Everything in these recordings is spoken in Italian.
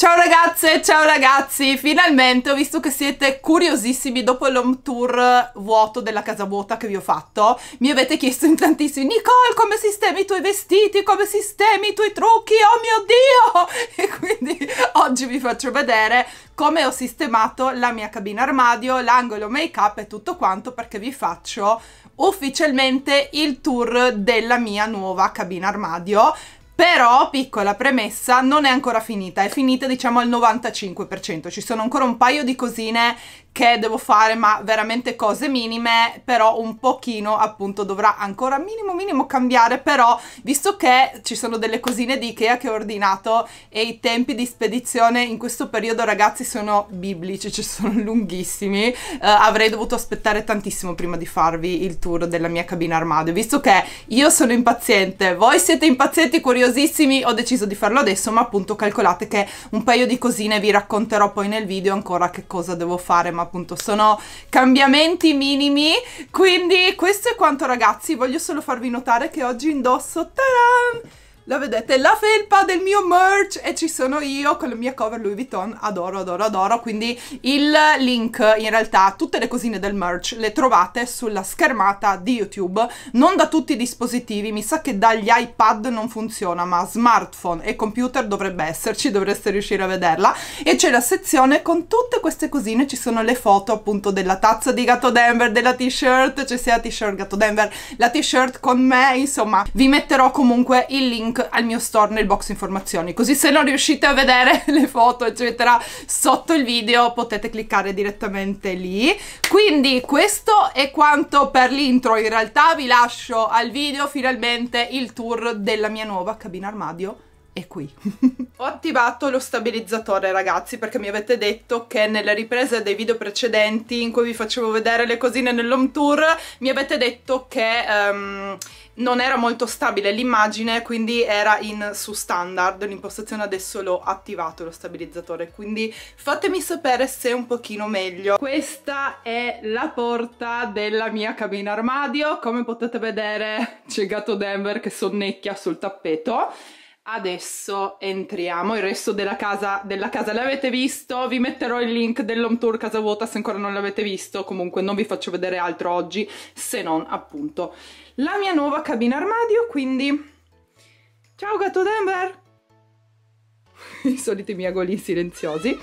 Ciao ragazze, ciao ragazzi, finalmente ho visto che siete curiosissimi dopo l'home tour vuoto della casa vuota che vi ho fatto. Mi avete chiesto in tantissimi, Nicole come sistemi i tuoi vestiti, come sistemi i tuoi trucchi, oh mio Dio! E quindi oggi vi faccio vedere come ho sistemato la mia cabina armadio, l'angolo make up e tutto quanto perché vi faccio ufficialmente il tour della mia nuova cabina armadio però, piccola premessa, non è ancora finita, è finita diciamo al 95%, ci sono ancora un paio di cosine che devo fare ma veramente cose minime però un pochino appunto dovrà ancora minimo minimo cambiare però visto che ci sono delle cosine di Ikea che ho ordinato e i tempi di spedizione in questo periodo ragazzi sono biblici, ci sono lunghissimi uh, avrei dovuto aspettare tantissimo prima di farvi il tour della mia cabina armadio. Visto che io sono impaziente voi siete impazienti, curiosissimi ho deciso di farlo adesso ma appunto calcolate che un paio di cosine vi racconterò poi nel video ancora che cosa devo fare ma appunto sono cambiamenti minimi. Quindi questo è quanto ragazzi. Voglio solo farvi notare che oggi indosso taran la vedete, la felpa del mio merch! E ci sono io con la mia cover Louis Vuitton, adoro, adoro, adoro, quindi il link in realtà, tutte le cosine del merch le trovate sulla schermata di YouTube, non da tutti i dispositivi, mi sa che dagli iPad non funziona, ma smartphone e computer dovrebbe esserci, dovreste riuscire a vederla, e c'è la sezione con tutte queste cosine, ci sono le foto appunto della tazza di Gatto Denver, della t-shirt, c'è sia la t-shirt Gatto Denver, la t-shirt con me, insomma, vi metterò comunque il link al mio store nel box informazioni così se non riuscite a vedere le foto eccetera sotto il video potete cliccare direttamente lì. Quindi questo è quanto per l'intro. In realtà vi lascio al video finalmente il tour della mia nuova cabina armadio è qui. Ho attivato lo stabilizzatore ragazzi perché mi avete detto che nelle riprese dei video precedenti in cui vi facevo vedere le cosine nell'home tour mi avete detto che um, non era molto stabile l'immagine quindi era in su standard. L'impostazione adesso l'ho attivato lo stabilizzatore. Quindi fatemi sapere se è un pochino meglio. Questa è la porta della mia cabina armadio. Come potete vedere c'è Gatto Denver che sonnecchia sul tappeto Adesso entriamo, il resto della casa, della casa l'avete visto, vi metterò il link dell'home tour casa vuota se ancora non l'avete visto, comunque non vi faccio vedere altro oggi se non appunto la mia nuova cabina armadio, quindi ciao gatto Denver! I soliti miagoli silenziosi.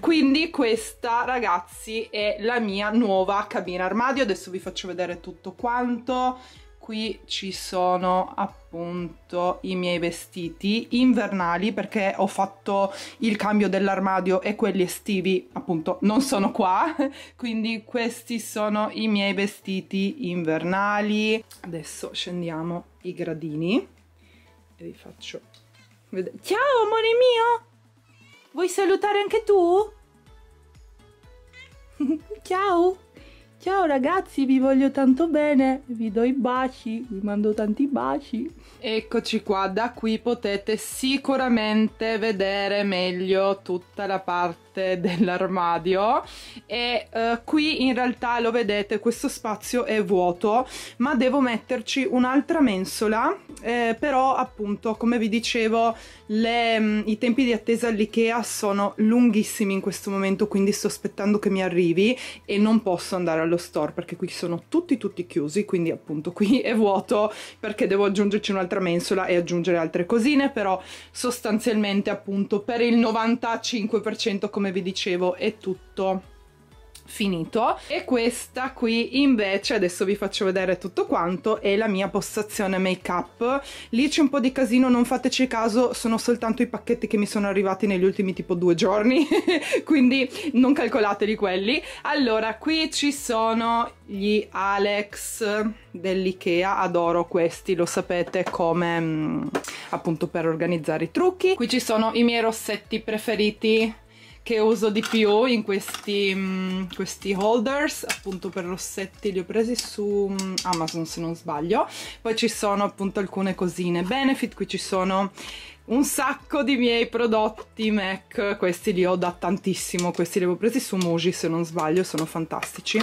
Quindi questa ragazzi è la mia nuova cabina armadio, adesso vi faccio vedere tutto quanto qui ci sono appunto i miei vestiti invernali perché ho fatto il cambio dell'armadio e quelli estivi appunto non sono qua. Quindi questi sono i miei vestiti invernali. Adesso scendiamo i gradini e vi faccio vedere. Ciao amore mio! Vuoi salutare anche tu? ciao Ciao ragazzi, vi voglio tanto bene, vi do i baci, vi mando tanti baci. Eccoci qua, da qui potete sicuramente vedere meglio tutta la parte parte dell'armadio e uh, qui in realtà lo vedete questo spazio è vuoto ma devo metterci un'altra mensola eh, però appunto come vi dicevo le, um, i tempi di attesa all'Ikea sono lunghissimi in questo momento quindi sto aspettando che mi arrivi e non posso andare allo store perché qui sono tutti tutti chiusi quindi appunto qui è vuoto perché devo aggiungerci un'altra mensola e aggiungere altre cosine però sostanzialmente appunto per il 95% come vi dicevo è tutto finito. E questa qui invece adesso vi faccio vedere tutto quanto è la mia postazione make up lì c'è un po' di casino non fateci caso sono soltanto i pacchetti che mi sono arrivati negli ultimi tipo due giorni quindi non calcolateli quelli. Allora qui ci sono gli Alex dell'Ikea adoro questi lo sapete come mm, appunto per organizzare i trucchi. Qui ci sono i miei rossetti preferiti che uso di più in questi, um, questi holders appunto per rossetti li ho presi su um, Amazon se non sbaglio. Poi ci sono appunto alcune cosine Benefit qui ci sono un sacco di miei prodotti MAC. Questi li ho da tantissimo questi li avevo presi su Muji se non sbaglio sono fantastici.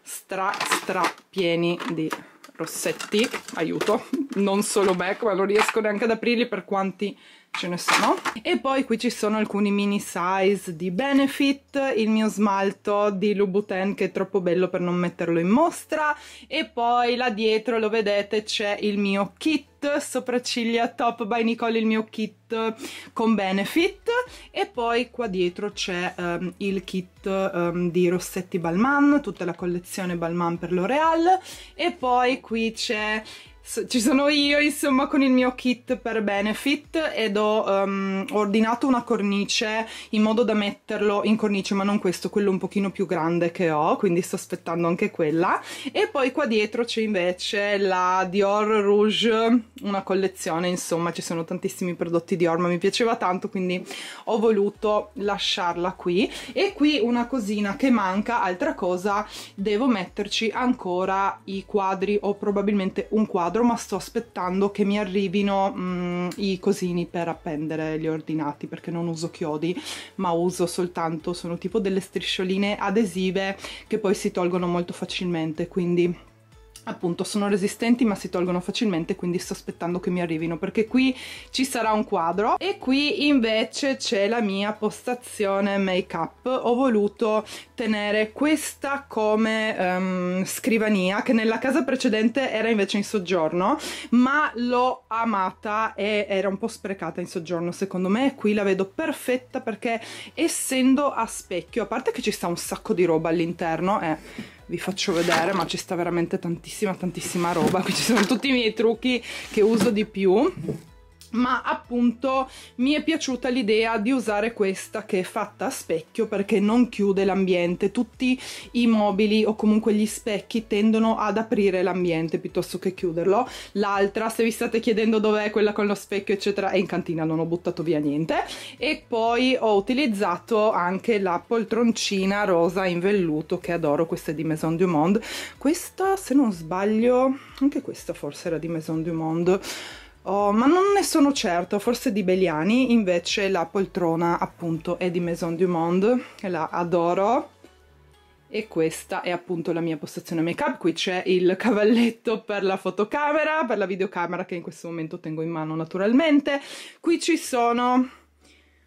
Stra stra pieni di rossetti aiuto. Non solo MAC ma non riesco neanche ad aprirli per quanti ce ne sono. E poi qui ci sono alcuni mini size di Benefit il mio smalto di Louboutin che è troppo bello per non metterlo in mostra. E poi là dietro lo vedete c'è il mio kit sopracciglia top by Nicole il mio kit con Benefit. E poi qua dietro c'è um, il kit um, di rossetti Balmain tutta la collezione Balmain per L'Oreal e poi qui c'è ci sono io insomma con il mio kit per Benefit ed ho um, ordinato una cornice in modo da metterlo in cornice ma non questo, quello un pochino più grande che ho quindi sto aspettando anche quella. E poi qua dietro c'è invece la Dior Rouge una collezione insomma ci sono tantissimi prodotti Dior ma mi piaceva tanto quindi ho voluto lasciarla qui. E qui una cosina che manca altra cosa devo metterci ancora i quadri o probabilmente un quadro quadro ma sto aspettando che mi arrivino mm, i cosini per appendere gli ordinati perché non uso chiodi ma uso soltanto, sono tipo delle striscioline adesive che poi si tolgono molto facilmente quindi appunto sono resistenti ma si tolgono facilmente quindi sto aspettando che mi arrivino perché qui ci sarà un quadro. E qui invece c'è la mia postazione make up ho voluto tenere questa come um, scrivania che nella casa precedente era invece in soggiorno ma l'ho amata e era un po' sprecata in soggiorno secondo me. Qui la vedo perfetta perché essendo a specchio a parte che ci sta un sacco di roba all'interno eh vi faccio vedere ma ci sta veramente tantissima tantissima roba. Qui ci sono tutti i miei trucchi che uso di più ma appunto mi è piaciuta l'idea di usare questa che è fatta a specchio perché non chiude l'ambiente. Tutti i mobili o comunque gli specchi tendono ad aprire l'ambiente piuttosto che chiuderlo. L'altra se vi state chiedendo dov'è quella con lo specchio eccetera è in cantina non ho buttato via niente. E poi ho utilizzato anche la poltroncina rosa in velluto che adoro questa è di Maison du Monde. Questa se non sbaglio anche questa forse era di Maison du Monde Oh, ma non ne sono certa, forse di Beliani, invece la poltrona appunto è di Maison du Monde la adoro. E questa è appunto la mia postazione make up qui c'è il cavalletto per la fotocamera per la videocamera che in questo momento tengo in mano naturalmente. Qui ci sono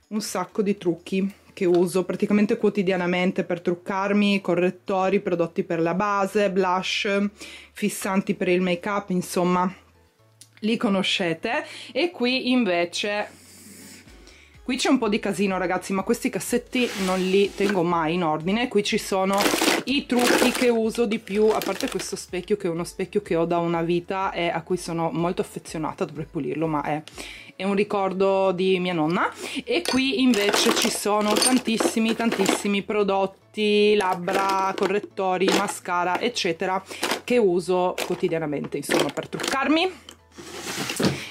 un sacco di trucchi che uso praticamente quotidianamente per truccarmi correttori prodotti per la base blush fissanti per il make up insomma li conoscete e qui invece Qui c'è un po' di casino ragazzi, ma questi cassetti non li tengo mai in ordine. Qui ci sono i trucchi che uso di più, a parte questo specchio che è uno specchio che ho da una vita e a cui sono molto affezionata, dovrei pulirlo, ma è, è un ricordo di mia nonna. E qui invece ci sono tantissimi, tantissimi prodotti, labbra, correttori, mascara, eccetera, che uso quotidianamente, insomma, per truccarmi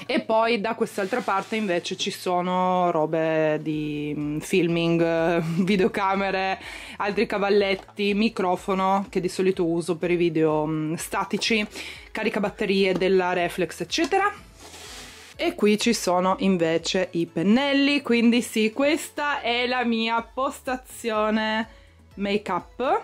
e poi da quest'altra parte invece ci sono robe di mm, filming, videocamere, altri cavalletti, microfono che di solito uso per i video mm, statici, caricabatterie della reflex eccetera. E qui ci sono invece i pennelli quindi sì questa è la mia postazione make up.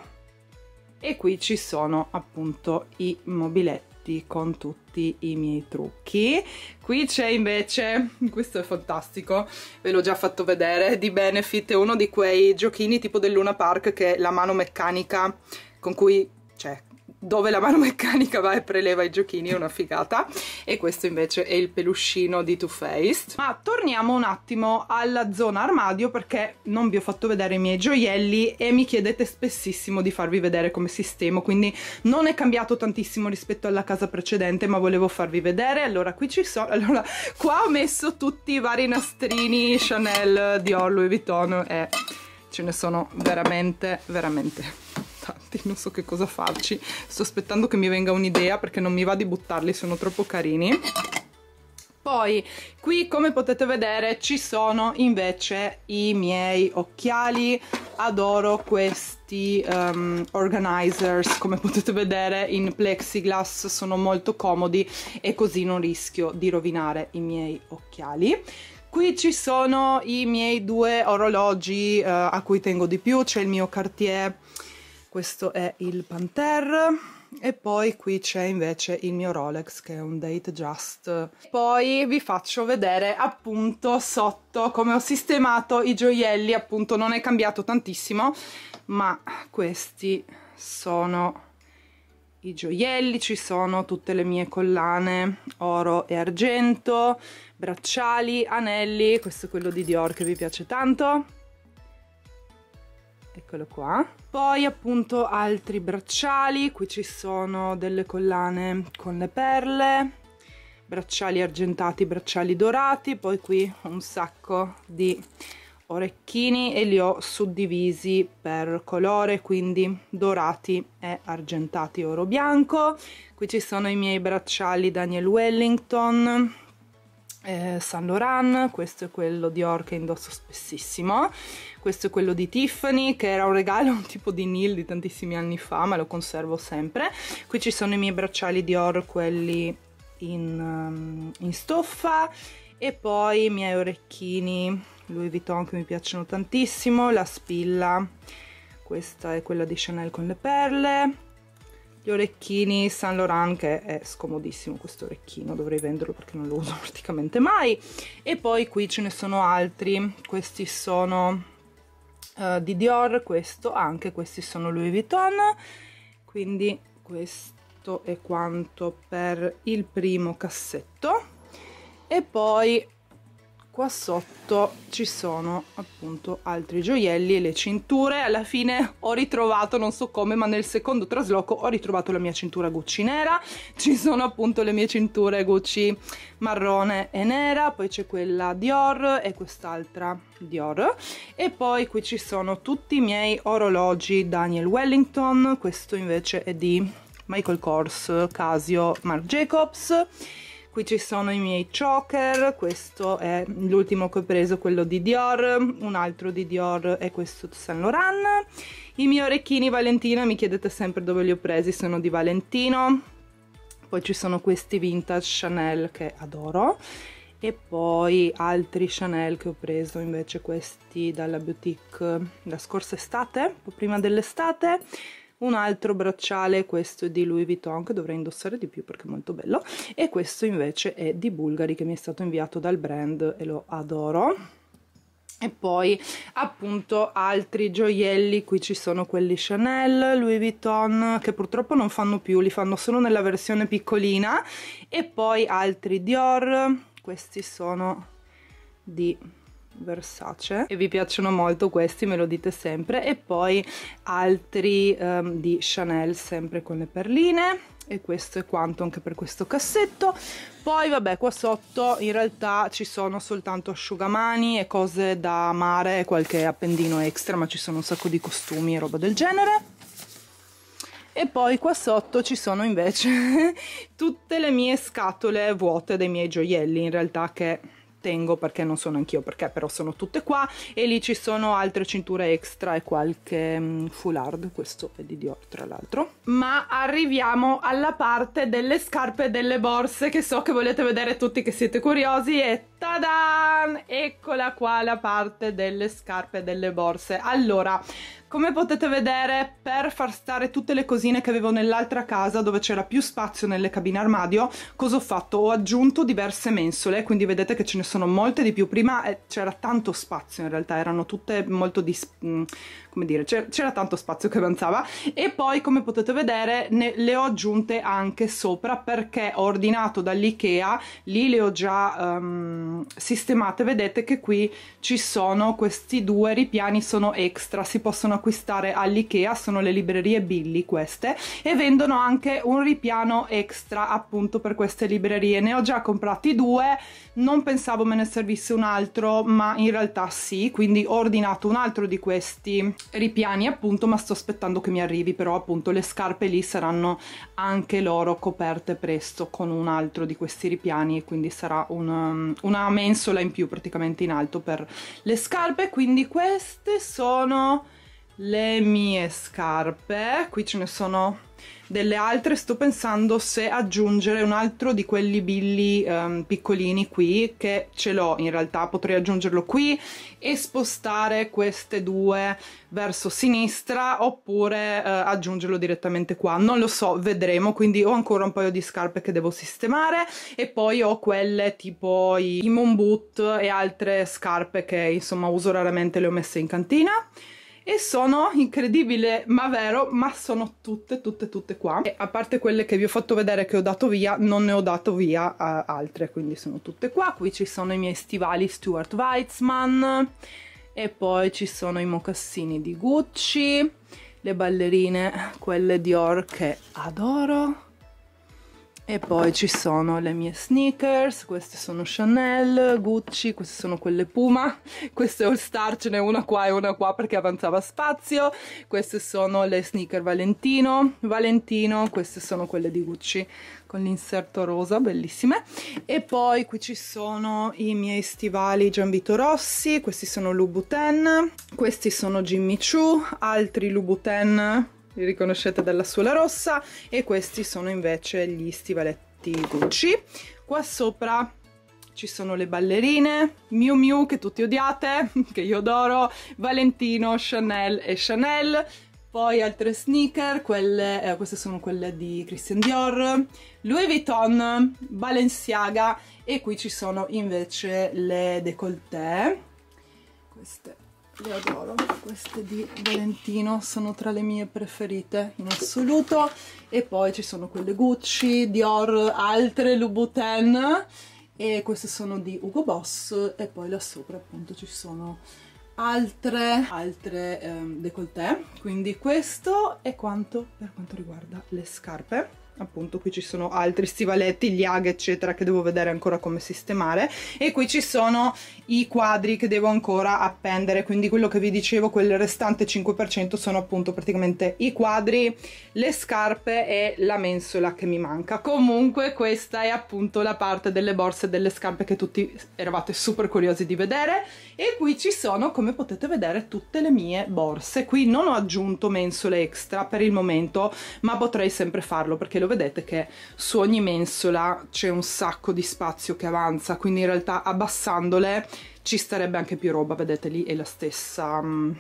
E qui ci sono appunto i mobiletti avanti con tutti i miei trucchi. Qui c'è invece questo è fantastico ve l'ho già fatto vedere di Benefit è uno di quei giochini tipo del Luna Park che è la mano meccanica con cui cioè dove la mano meccanica va e preleva i giochini, è una figata. E questo invece è il peluscino di Too Faced. Ma torniamo un attimo alla zona armadio perché non vi ho fatto vedere i miei gioielli e mi chiedete spessissimo di farvi vedere come sistemo, quindi non è cambiato tantissimo rispetto alla casa precedente, ma volevo farvi vedere. Allora, qui ci sono... Allora, qua ho messo tutti i vari nastrini Chanel, Dior, Louis Vuitton e ce ne sono veramente, veramente tanti, non so che cosa farci. Sto aspettando che mi venga un'idea perché non mi va di buttarli, sono troppo carini. Poi qui come potete vedere ci sono invece i miei occhiali, adoro questi um, organizers come potete vedere in plexiglass, sono molto comodi e così non rischio di rovinare i miei occhiali. Qui ci sono i miei due orologi uh, a cui tengo di più, c'è il mio Cartier questo è il Panther. E poi qui c'è invece il mio Rolex che è un Date Just. Poi vi faccio vedere appunto sotto come ho sistemato i gioielli, appunto non è cambiato tantissimo, ma questi sono i gioielli, ci sono tutte le mie collane oro e argento, bracciali, anelli, questo è quello di Dior che vi piace tanto, eccolo qua. Poi appunto altri bracciali, qui ci sono delle collane con le perle, bracciali argentati, bracciali dorati, poi qui un sacco di orecchini e li ho suddivisi per colore quindi dorati e argentati oro bianco. Qui ci sono i miei bracciali Daniel Wellington eh, Saint Laurent questo è quello di Or che indosso spessissimo. Questo è quello di Tiffany che era un regalo un tipo di Neil di tantissimi anni fa ma lo conservo sempre. Qui ci sono i miei bracciali di Or quelli in, um, in stoffa. E poi i miei orecchini Louis Vuitton che mi piacciono tantissimo, la spilla, questa è quella di Chanel con le perle, gli orecchini Saint Laurent che è scomodissimo questo orecchino, dovrei venderlo perché non lo uso praticamente mai. E poi qui ce ne sono altri, questi sono uh, di Dior, questo anche, questi sono Louis Vuitton, quindi questo è quanto per il primo cassetto. E poi qua sotto ci sono appunto altri gioielli e le cinture. Alla fine ho ritrovato non so come ma nel secondo trasloco ho ritrovato la mia cintura Gucci nera. Ci sono appunto le mie cinture Gucci marrone e nera. Poi c'è quella Dior e quest'altra Dior. E poi qui ci sono tutti i miei orologi Daniel Wellington. Questo invece è di Michael Kors Casio Marc Jacobs qui ci sono i miei choker questo è l'ultimo che ho preso quello di Dior un altro di Dior è questo di Saint Laurent. I miei orecchini Valentino mi chiedete sempre dove li ho presi sono di Valentino. Poi ci sono questi vintage Chanel che adoro. E poi altri Chanel che ho preso invece questi dalla boutique la scorsa estate, prima dell'estate un altro bracciale, questo è di Louis Vuitton che dovrei indossare di più perché è molto bello. E questo invece è di Bulgari che mi è stato inviato dal brand e lo adoro. E poi appunto altri gioielli. Qui ci sono quelli Chanel, Louis Vuitton che purtroppo non fanno più, li fanno solo nella versione piccolina. E poi altri Dior. Questi sono di Versace e vi piacciono molto questi me lo dite sempre. E poi altri um, di Chanel sempre con le perline. E questo è quanto anche per questo cassetto. Poi vabbè qua sotto in realtà ci sono soltanto asciugamani e cose da mare qualche appendino extra ma ci sono un sacco di costumi e roba del genere. E poi qua sotto ci sono invece tutte le mie scatole vuote dei miei gioielli in realtà che tengo perché non sono anch'io perché però sono tutte qua e lì ci sono altre cinture extra e qualche um, foulard questo è di Dior tra l'altro. Ma arriviamo alla parte delle scarpe e delle borse che so che volete vedere tutti che siete curiosi e tada eccola qua la parte delle scarpe e delle borse allora come potete vedere, per far stare tutte le cosine che avevo nell'altra casa, dove c'era più spazio nelle cabine armadio, cosa ho fatto? Ho aggiunto diverse mensole, quindi vedete che ce ne sono molte di più. Prima eh, c'era tanto spazio, in realtà erano tutte molto dis mm, come dire, c'era tanto spazio che avanzava. E poi come potete vedere ne, le ho aggiunte anche sopra perché ho ordinato dall'Ikea, lì le ho già um, sistemate, vedete che qui ci sono questi due ripiani, sono extra, si possono acquistare all'Ikea, sono le librerie Billy queste e vendono anche un ripiano extra appunto per queste librerie, ne ho già comprati due, non pensavo me ne servisse un altro ma in realtà sì, quindi ho ordinato un altro di questi ripiani appunto ma sto aspettando che mi arrivi però appunto le scarpe lì saranno anche loro coperte presto con un altro di questi ripiani e quindi sarà una, una mensola in più praticamente in alto per le scarpe. Quindi queste sono le mie scarpe. Qui ce ne sono delle altre sto pensando se aggiungere un altro di quelli billi um, piccolini qui che ce l'ho in realtà potrei aggiungerlo qui e spostare queste due verso sinistra oppure uh, aggiungerlo direttamente qua. Non lo so vedremo quindi ho ancora un paio di scarpe che devo sistemare e poi ho quelle tipo i, i moon boot e altre scarpe che insomma uso raramente le ho messe in cantina e sono incredibile ma vero ma sono tutte tutte tutte qua. E a parte quelle che vi ho fatto vedere che ho dato via non ne ho dato via uh, altre quindi sono tutte qua. Qui ci sono i miei stivali Stuart Weitzman e poi ci sono i mocassini di Gucci le ballerine quelle Dior che adoro e poi ci sono le mie sneakers, queste sono Chanel, Gucci, queste sono quelle Puma, queste All Star, ce n'è una qua e una qua perché avanzava spazio, queste sono le sneaker Valentino, Valentino, queste sono quelle di Gucci con l'inserto rosa, bellissime, e poi qui ci sono i miei stivali Gianvito Rossi, questi sono Louboutin, questi sono Jimmy Choo, altri Louboutin li riconoscete dalla suola rossa e questi sono invece gli stivaletti Gucci. Qua sopra ci sono le ballerine Miu Miu che tutti odiate che io adoro Valentino, Chanel e Chanel. Poi altre sneaker, quelle, eh, queste sono quelle di Christian Dior, Louis Vuitton, Balenciaga e qui ci sono invece le décolleté, queste le adoro queste di Valentino sono tra le mie preferite in assoluto. E poi ci sono quelle Gucci, Dior, altre Louboutin. E queste sono di Hugo Boss. E poi là sopra appunto ci sono altre, altre ehm, décolleté. Quindi questo è quanto per quanto riguarda le scarpe appunto qui ci sono altri stivaletti, gli ag eccetera che devo vedere ancora come sistemare. E qui ci sono i quadri che devo ancora appendere. Quindi quello che vi dicevo quel restante 5% sono appunto praticamente i quadri le scarpe e la mensola che mi manca. Comunque questa è appunto la parte delle borse e delle scarpe che tutti eravate super curiosi di vedere. E qui ci sono come potete vedere tutte le mie borse. Qui non ho aggiunto mensole extra per il momento ma potrei sempre farlo perché lo vedete che su ogni mensola c'è un sacco di spazio che avanza, quindi in realtà abbassandole ci starebbe anche più roba, vedete lì è la stessa... Um,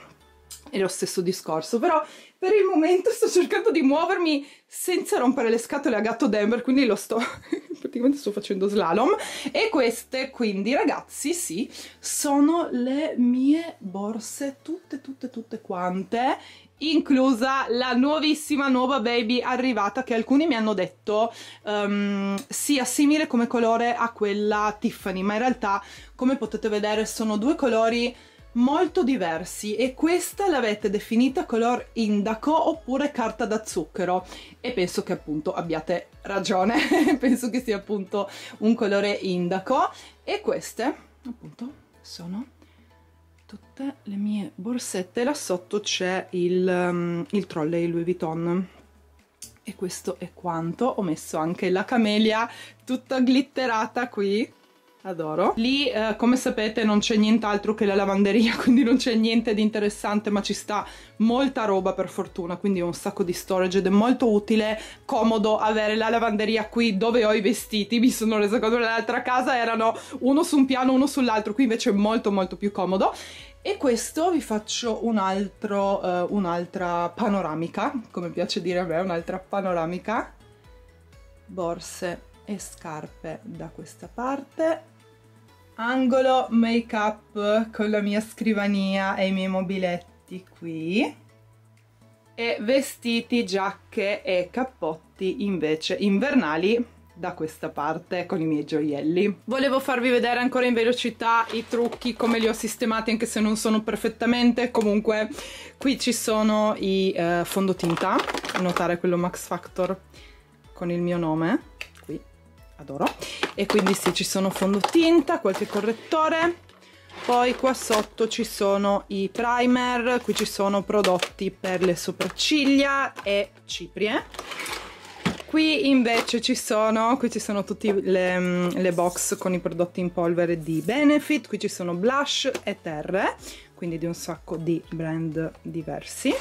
è lo stesso discorso, però per il momento sto cercando di muovermi senza rompere le scatole a gatto Denver, quindi lo sto, praticamente sto facendo slalom, e queste quindi ragazzi sì, sono le mie borse tutte tutte tutte quante inclusa la nuovissima nuova baby arrivata che alcuni mi hanno detto um, sia simile come colore a quella Tiffany ma in realtà come potete vedere sono due colori molto diversi e questa l'avete definita color indaco oppure carta da zucchero. E penso che appunto abbiate ragione. Penso che sia appunto un colore indaco. E queste appunto sono tutte le mie borsette là sotto c'è il, um, il trolley Louis Vuitton. E questo è quanto. Ho messo anche la camelia tutta glitterata qui adoro. Lì, eh, come sapete, non c'è nient'altro che la lavanderia, quindi non c'è niente di interessante, ma ci sta molta roba per fortuna, quindi un sacco di storage ed è molto utile, comodo avere la lavanderia qui dove ho i vestiti, mi sono resa conto che nell'altra casa erano uno su un piano, uno sull'altro, qui invece è molto molto più comodo. E questo vi faccio un altro, uh, un'altra panoramica, come piace dire a me, un'altra panoramica. Borse e scarpe da questa parte angolo make up con la mia scrivania e i miei mobiletti qui e vestiti, giacche e cappotti invece invernali da questa parte con i miei gioielli. Volevo farvi vedere ancora in velocità i trucchi, come li ho sistemati anche se non sono perfettamente. Comunque qui ci sono i eh, fondotinta, notare quello Max Factor con il mio nome adoro. E quindi sì ci sono fondotinta qualche correttore. Poi qua sotto ci sono i primer qui ci sono prodotti per le sopracciglia e ciprie. Qui invece ci sono qui ci sono tutte le, mm, le box con i prodotti in polvere di Benefit qui ci sono blush e terre quindi di un sacco di brand diversi.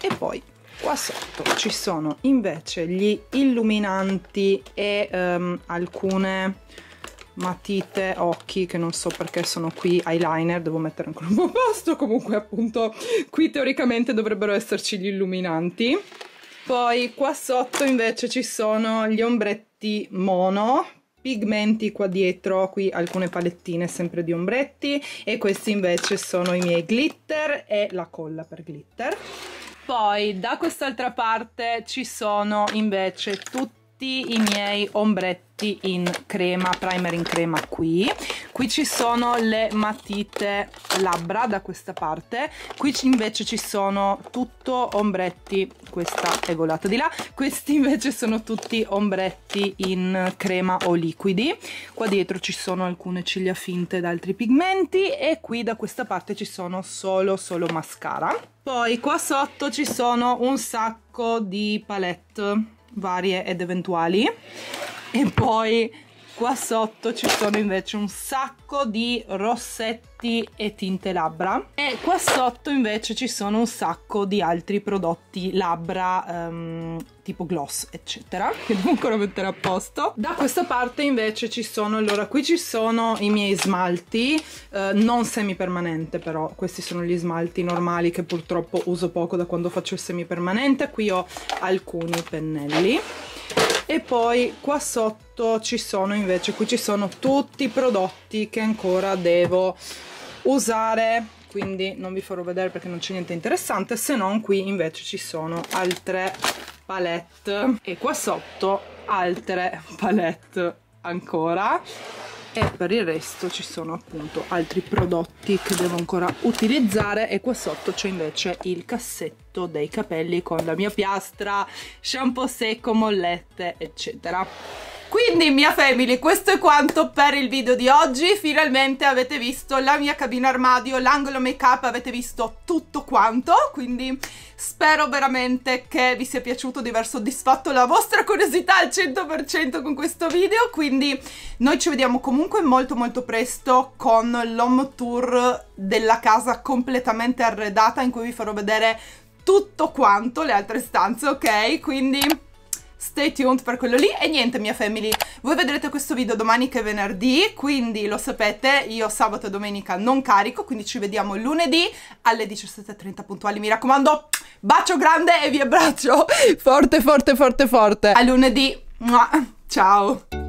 E poi qua sotto ci sono invece gli illuminanti e um, alcune matite occhi che non so perché sono qui eyeliner devo mettere ancora un po' a posto comunque appunto qui teoricamente dovrebbero esserci gli illuminanti poi qua sotto invece ci sono gli ombretti mono pigmenti qua dietro, qui alcune palettine sempre di ombretti e questi invece sono i miei glitter e la colla per glitter. Poi da quest'altra parte ci sono invece tutti i miei ombretti in crema, primer in crema qui. Qui ci sono le matite labbra da questa parte. Qui invece ci sono tutto ombretti questa è volata di là. Questi invece sono tutti ombretti in crema o liquidi qua dietro ci sono alcune ciglia finte ed altri pigmenti e qui da questa parte ci sono solo solo mascara. Poi qua sotto ci sono un sacco di palette varie ed eventuali. E poi qua sotto ci sono invece un sacco di rossetti e tinte labbra. E qua sotto invece ci sono un sacco di altri prodotti labbra um, tipo gloss eccetera che devo ancora mettere a posto. Da questa parte invece ci sono allora qui ci sono i miei smalti eh, non semi permanente però questi sono gli smalti normali che purtroppo uso poco da quando faccio il semi permanente qui ho alcuni pennelli. E poi qua sotto ci sono invece qui ci sono tutti i prodotti che ancora devo usare quindi non vi farò vedere perché non c'è niente interessante se non qui invece ci sono altre palette. E qua sotto altre palette ancora. E per il resto ci sono appunto altri prodotti che devo ancora utilizzare. E qua sotto c'è invece il cassetto dei capelli con la mia piastra, shampoo secco, mollette eccetera quindi mia family questo è quanto per il video di oggi. Finalmente avete visto la mia cabina armadio l'angolo make up avete visto tutto quanto. Quindi spero veramente che vi sia piaciuto di aver soddisfatto la vostra curiosità al 100% con questo video. Quindi noi ci vediamo comunque molto molto presto con l'home tour della casa completamente arredata in cui vi farò vedere tutto quanto le altre stanze ok? Quindi stay tuned per quello lì. E niente mia family voi vedrete questo video domani che è venerdì quindi lo sapete io sabato e domenica non carico quindi ci vediamo lunedì alle 17.30 puntuali. Mi raccomando bacio grande e vi abbraccio. Forte forte forte forte. A lunedì. Ciao